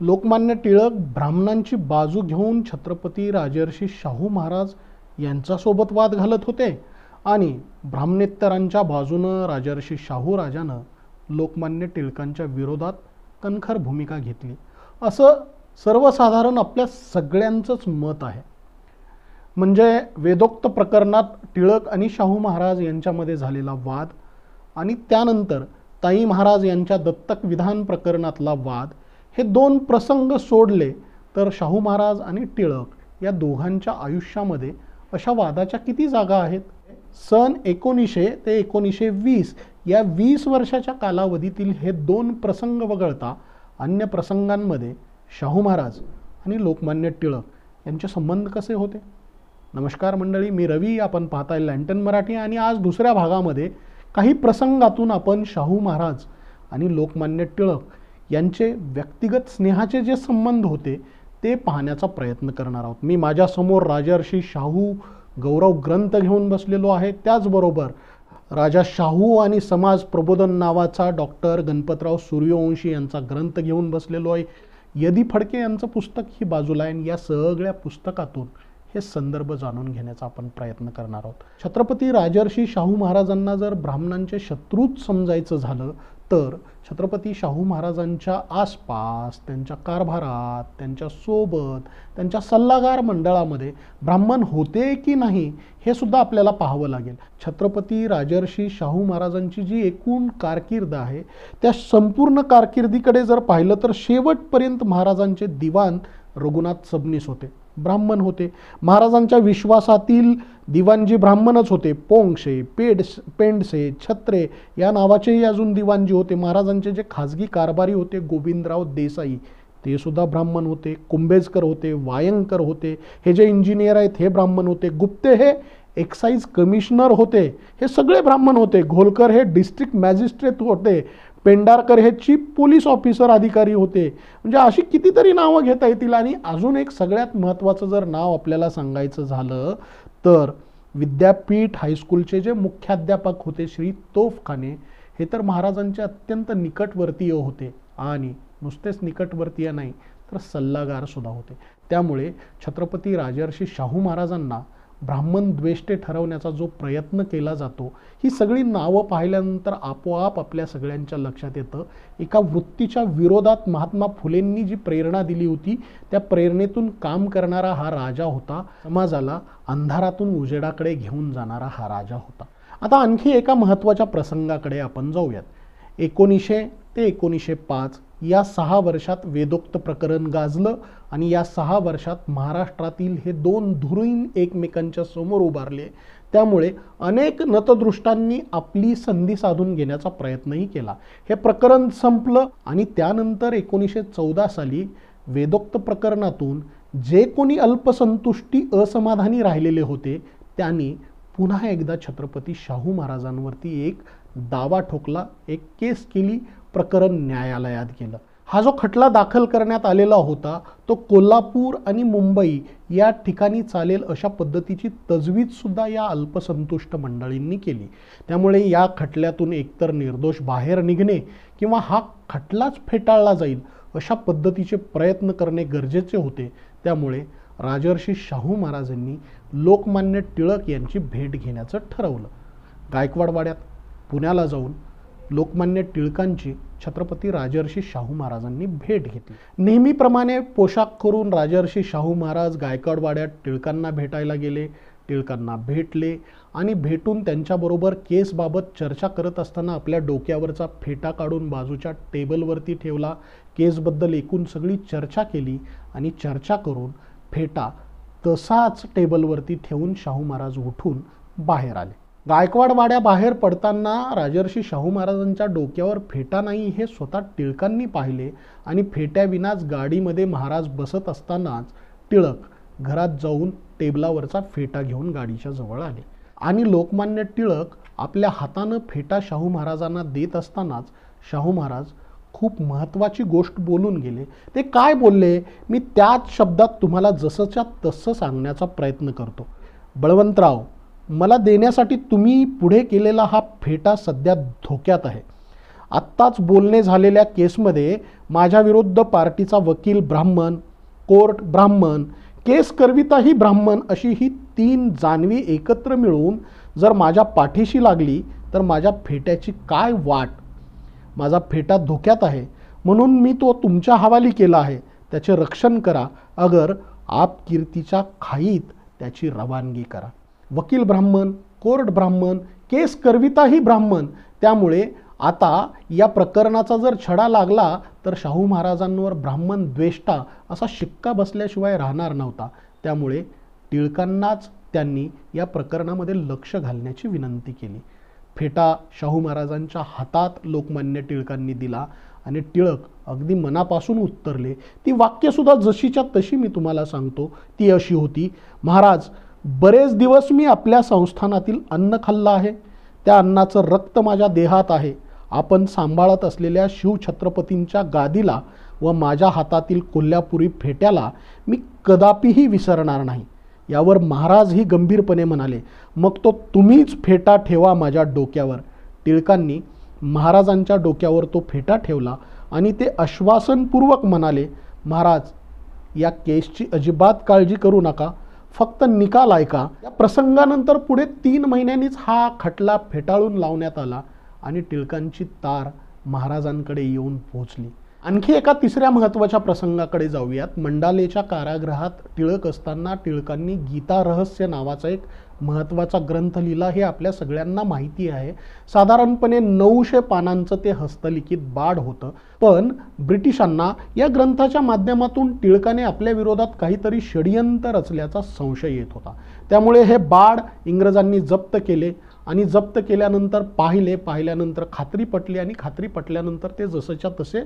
लोकमान्य टिळक ब्राह्मणांची बाजू घेऊन छत्रपती राजर्षी शाहू महाराज यांच्यासोबत वाद घालत होते आणि ब्राह्मणेत्तरांच्या बाजूनं राजर्षी शाहू राजानं लोकमान्य टिळकांच्या विरोधात कणखर भूमिका घेतली. असं सर्वसाधारण आपल्या सगळ्यांचंच मत आहे. म्हणजे वेदोक्त प्रकरणात टिळक आणि शाहू महाराज यांच्यामध्ये झालेला वाद आणि त्यानंतर ताई महाराज यांच्या दत्तक विधान प्रकरणातला वाद हे दोन प्रसंग सोडले तर शाहू महाराज आणि टिळक या दोघांच्या आयुष्यामध्ये अशा वादाच्या किती जागा आहेत? सन एकोणीसशे ते एकोणीसशे वीस या वीस वर्षाच्या कालावधीतील हे दोन प्रसंग वगळता अन्य प्रसंगांमध्ये शाहू महाराज आणि लोकमान्य टिळक यांचे संबंध कसे होते? नमस्कार मंडळी मी रवी. आपण पाहताय लँटन मराठी आणि आज दुसऱ्या भागामध्ये काही प्रसंगातून आपण शाहू महाराज आणि लोकमान्य टिळक यांचे व्यक्तिगत स्नेहाचे जे संबंध होते ते पाहण्याचा प्रयत्न करणार आहोत. मी माझ्यासमोर राजर्षी शाहू गौरव ग्रंथ घेऊन बसलेलो आहे. त्याचबरोबर राजा शाहू आणि समाज प्रबोधन नावाचा डॉक्टर गणपतराव सूर्यवंशी यांचा ग्रंथ घेऊन बसलेलो आहे. यदी फडके यांचं पुस्तक ही बाजूला आहे आणि या सगळ्या पुस्तकातून हे संदर्भ जाणून घेण्याचा आपण प्रयत्न करणार आहोत. छत्रपती राजर्षी शाहू महाराजांना जर ब्राह्मणांचे शत्रूच समजायचं झालं तर छत्रपती शाहू महाराजांच्या आसपास त्यांच्या कारभारात त्यांच्यासोबत त्यांच्या सल्लागार मंडळामध्ये ब्राह्मण होते की नाही हे सुद्धा आपल्याला पाहावं लागेल. छत्रपती राजर्षी शाहू महाराजांची जी एकूण कारकीर्द आहे त्या संपूर्ण कारकिर्दीकडे जर पाहिलं तर शेवटपर्यंत महाराजांचे दिवाण रघुनाथ सबनीस होते. ब्राह्मण होते. महाराजांच्या विश्वासातील दिवाणजी ब्राह्मणच होते. पोंगशे पेडस पेंडसे छत्रे या नावाचेही अजून दिवाणजी होते. महाराजांचे जे खाजगी कारभारी होते गोविंदराव देसाई ते सुद्धा ब्राह्मण होते. कुंभेजकर होते वायंकर होते. हे जे इंजिनियर आहेत हे ब्राह्मण होते. गुप्ते हे एक्साईज कमिशनर होते. हे सगळे ब्राह्मण होते. घोलकर हे डिस्ट्रिक्ट मॅजिस्ट्रेट होते. पेंडारकर हे चीफ पोलीस ऑफिसर अधिकारी होते. म्हणजे अशी कितीतरी नावं घेता येतील आणि अजून एक सगळ्यात महत्त्वाचं जर नाव आपल्याला सांगायचं झालं तर विद्यापीठ हायस्कूलचे जे मुख्याध्यापक होते श्री तोफखाने हे तर महाराजांचे अत्यंत निकटवर्तीय होते. आणि नुसतेच निकटवर्तीय नाही तर सल्लागारसुद्धा होते. त्यामुळे छत्रपती राजर्षी शाहू महाराजांना ब्राह्मण द्वेष्टे ठरवण्याचा जो प्रयत्न केला जातो ही सगळी नावं पाहिल्यानंतर आपोआप आपल्या सगळ्यांच्या लक्षात येतं. एका वृत्तीच्या विरोधात महात्मा फुलेंनी जी प्रेरणा दिली होती त्या प्रेरणेतून काम करणारा हा राजा होता. समाजाला अंधारातून उजेडाकडे घेऊन जाणारा हा राजा होता. आता आणखी एका महत्त्वाच्या प्रसंगाकडे आपण जाऊयात. एकोणीसशे ते एकोणीसशे पाच या सहा वर्षात वेदोक्त प्रकरण गाजलं आणि या सहा वर्षात महाराष्ट्रातील हे दोन धुरीण एकमेकांच्या समोर उभारले. त्यामुळे अनेक नतदृष्टांनी आपली संधी साधून घेण्याचा प्रयत्नही केला. हे प्रकरण संपलं आणि त्यानंतर एकोणीसशे चौदा साली वेदोक्त प्रकरणातून जे कोणी अल्पसंतुष्टी असमाधानी राहिलेले होते त्यांनी पुन्हा एकदा छत्रपती शाहू महाराजांवरती एक दावा ठोकला एक केस केली प्रकरण न्यायालयात गेलं. हा जो खटला दाखल करण्यात आलेला होता तो कोल्हापूर आणि मुंबई या ठिकाणी चालेल अशा पद्धतीची तजवीजसुद्धा या अल्पसंतुष्ट मंडळींनी केली. त्यामुळे या खटल्यातून एकतर निर्दोष बाहेर निघणे किंवा हा खटलाच फेटाळला जाईल अशा पद्धतीचे प्रयत्न करणे गरजेचे होते. त्यामुळे राजर्षी शाहू महाराजांनी लोकमान्य टिळक यांची भेट घेण्याचं ठरवलं. गायकवाडवाड्यात पुण्याला जाऊन लोकमान्य टिळकांची छत्रपती राजर्षी शाहू महाराजांनी भेट घेतली. नेहमीप्रमाणे पोशाख करून राजर्षी शाहू महाराज गायकवाडवाड्यात टिळकांना भेटायला गेले. टिळकांना भेटले आणि भेटून त्यांच्याबरोबर केसबाबत चर्चा करत असताना आपल्या डोक्यावरचा फेटा काढून बाजूच्या टेबलवरती ठेवला. केसबद्दल एकूण सगळी चर्चा केली आणि चर्चा करून फेटा तसाच टेबलवरती ठेवून शाहू महाराज उठून बाहेर आले. गायकवाड बाहेर पडताना राजर्षी शाहू महाराजांच्या डोक्यावर फेटा नाही हे स्वतः टिळकांनी पाहिले आणि फेट्याविनाच गाडीमध्ये महाराज बसत असतानाच टिळक घरात जाऊन टेबलावरचा फेटा घेऊन गाडीच्या जवळ आले. आणि लोकमान्य टिळक आपल्या हातानं फेटा शाहू महाराजांना देत असतानाच शाहू महाराज खूप महत्त्वाची गोष्ट बोलून गेले. ते काय बोलले? मी त्याच शब्दात तुम्हाला जसंच्या तसं सांगण्याचा प्रयत्न करतो. बळवंतराव मला देण्यासाठी तुम्ही पुढे केलेला हा फेटा सध्या धोक्यात आहे. आत्ताच बोलणे झालेल्या केसमध्ये माझ्याविरुद्ध पार्टीचा वकील ब्राह्मण कोर्ट ब्राह्मण केस करविताही ब्राह्मण अशी ही तीन जानवी एकत्र मिळून जर माझ्या पाठीशी लागली तर माझ्या फेट्याची काय वाट? माझा फेटा धोक्यात आहे. म्हणून मी तो तुमच्या हवाली केला आहे. त्याचे रक्षण करा. अगर आप कीर्तीच्या खाईत त्याची रवानगी करा. वकील ब्राह्मण कोर्ट ब्राह्मण केस करविताही ब्राह्मण. त्यामुळे आता या प्रकरणाचा जर छडा लागला तर शाहू महाराजांवर ब्राह्मण द्वेष्टा असा शिक्का बसल्याशिवाय राहणार नव्हता. त्यामुळे टिळकांनाच त्यांनी या प्रकरणामध्ये लक्ष घालण्याची विनंती केली. फेटा शाहू महाराजांच्या हातात लोकमान्य टिळकांनी दिला आणि टिळक अगदी मनापासून उत्तरले. ती वाक्यसुद्धा जशीच्या तशी मी तुम्हाला सांगतो. ती अशी होती महाराज बरेच दिवस मी आपल्या संस्थानातील अन्न खाल्लं आहे. त्या अन्नाचं रक्त माझ्या देहात आहे. आपण सांभाळत असलेल्या शिवछत्रपतींच्या गादीला व माझ्या हातातील कोल्हापुरी फेट्याला मी कदापिही विसरणार नाही. यावर महाराजही गंभीरपणे म्हणाले मग तो तुम्हीच फेटा ठेवा माझ्या डोक्यावर. टिळकांनी महाराजांच्या डोक्यावर तो फेटा ठेवला आणि ते आश्वासनपूर्वक म्हणाले महाराज या केसची अजिबात काळजी करू नका. फक्त निकाल ऐका. या प्रसंगानंतर पुढे तीन महिन्यांनीच हा खटला फेटाळून लावण्यात आला आणि टिळकांची तार महाराजांकडे येऊन पोहोचली. आणखी एका तिसऱ्या महत्त्वाच्या प्रसंगाकडे जाऊयात. मंडालेच्या कारागृहात टिळक असताना टिळकांनी गीता रहस्य नावाचा एक महत्त्वाचा ग्रंथ लिहिला. हे आपल्या सगळ्यांना माहिती आहे. साधारणपणे नऊशे पानांचं ते हस्तलिखित बाड होतं. पण ब्रिटिशांना या ग्रंथाच्या माध्यमातून टिळकाने आपल्या विरोधात काहीतरी षडयंत्र रचल्याचा संशय येत होता. त्यामुळे हे बाड इंग्रजांनी जप्त केले. आणि जप्त केल्यानंतर पाहिले पाहिल्यानंतर खात्री पटली आणि खात्री पटल्यानंतर ते जसंच्या तसे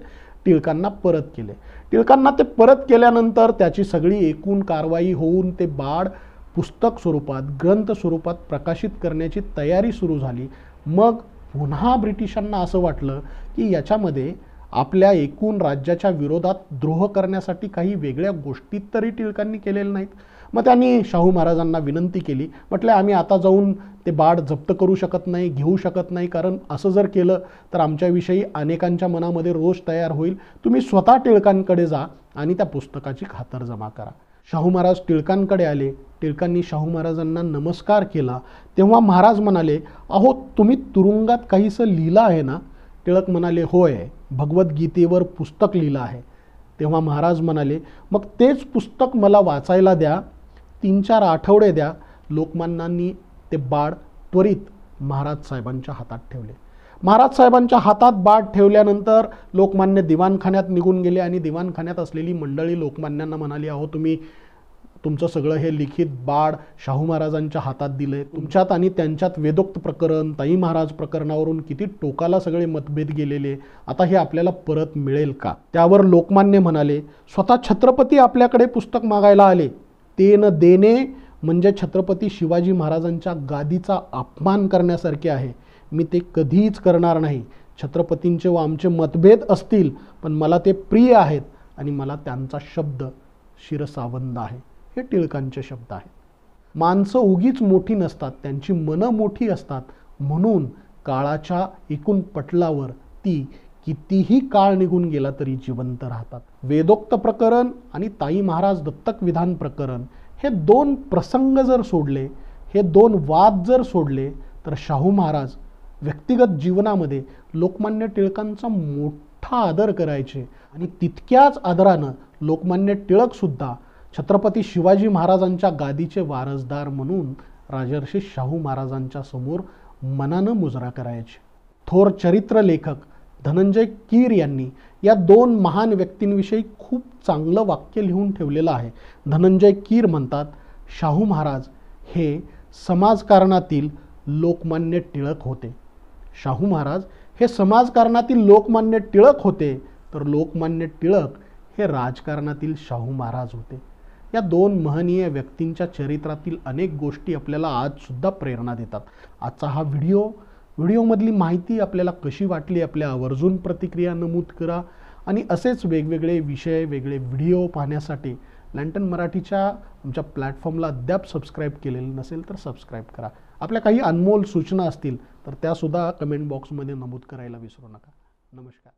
टिळकांना परत केले. टिळकांना ते परत केल्यानंतर त्याची सगळी एकूण कारवाई होऊन ते बाळ पुस्तक स्वरूपात ग्रंथ स्वरूपात प्रकाशित करण्याची तयारी सुरू झाली. मग पुन्हा ब्रिटिशांना असं वाटलं की याच्यामध्ये आपल्या एकूण राज्याच्या विरोधात द्रोह करण्यासाठी काही वेगळ्या गोष्टीत तरी टिळकांनी केलेल्या नाहीत. मग त्यांनी शाहू महाराजांना विनंती केली. म्हटलं आम्ही आता जाऊन ते बाड जप्त करू शकत नाही घेऊ शकत नाही कारण असं जर केलं तर आमच्याविषयी अनेकांच्या मनामध्ये रोष तयार होईल. तुम्ही स्वतः टिळकांकडे जा आणि त्या पुस्तकाची खातर जमा करा. शाहू महाराज टिळकांकडे आले. टिळकांनी शाहू महाराजांना नमस्कार केला. तेव्हा महाराज म्हणाले अहो तुम्ही तुरुंगात काहीसं लिहिलं आहे ना? टिळक म्हणाले होय भगवद्गीतेवर पुस्तक लिहिलं आहे. तेव्हा महाराज म्हणाले मग तेच पुस्तक मला वाचायला द्या तीन चार आठवडे द्या. लोकमान्यांनी ते बाळ त्वरित महाराज साहेबांच्या हातात ठेवले. महाराज साहेबांच्या हातात बाळ ठेवल्यानंतर लोकमान्य दिवाणखान्यात निघून गेले आणि दिवाणखान्यात असलेली मंडळी लोकमान्यांना म्हणाली अहो तुम्ही तुमचं सगळं हे लिखित बाड शाहू महाराजांच्या हातात दिलंय. तुमच्यात आणि त्यांच्यात वेदोक्त प्रकरण ताई महाराज प्रकरणावरून किती टोकाला सगळे मतभेद गेलेले आता हे आपल्याला परत मिळेल का? त्यावर लोकमान्य म्हणाले स्वतः छत्रपती आपल्याकडे पुस्तक मागायला आले. ते न देणे म्हणजे छत्रपती शिवाजी महाराजांच्या गादीचा अपमान करण्यासारखे आहे. मी ते कधीच करणार नाही. छत्रपतींचे व आमचे मतभेद असतील पण मला ते प्रिय आहेत आणि मला त्यांचा शब्द शिरसावंद आहे. हे टिळकांचे शब्द आहेत. माणसं उगीच मोठी नसतात त्यांची मनं मोठी असतात. म्हणून काळाच्या एकूण पटलावर ती कितीही काळ निघून गेला तरी जिवंत राहतात. वेदोक्त प्रकरण आणि ताई महाराज दत्तक विधान प्रकरण हे दोन प्रसंग जर सोडले हे दोन वाद जर सोडले तर शाहू महाराज व्यक्तिगत जीवनामध्ये लोकमान्य टिळकांचा मोठा आदर करायचे आणि तितक्याच आदरानं लोकमान्य टिळकसुद्धा छत्रपती शिवाजी महाराजांच्या गादीचे वारसदार म्हणून राजर्षी शाहू महाराजांच्या समोर मनानं मुजरा करायचे. थोर चरित्र लेखक धनंजय कीर यांनी या दोन महान व्यक्तींविषयी खूप चांगलं वाक्य लिहून ठेवलेलं आहे. धनंजय कीर म्हणतात शाहू महाराज हे समाजकारणातील लोकमान्य टिळक होते. शाहू महाराज हे समाजकारणातील लोकमान्य टिळक होते तर लोकमान्य टिळक हे राजकारणातील शाहू महाराज होते. या दोन महनीय व्यक्तींच्या चरित्रातील अनेक गोष्टी आपल्याला आजसुद्धा प्रेरणा देतात. आजचा हा व्हिडिओ व्हिडिओमधली माहिती आपल्याला कशी वाटली आपल्या आवर्जून प्रतिक्रिया नमूद करा आणि असेच वेगवेगळे विषय वेगळे व्हिडिओ पाहण्यासाठी लँटन मराठीच्या आमच्या प्लॅटफॉर्मला अद्याप सबस्क्राईब केलेलं नसेल तर सबस्क्राईब करा. आपल्या काही अनमोल सूचना असतील तर त्यासुद्धा कमेंट बॉक्समध्ये नमूद करायला विसरू नका. नमस्कार.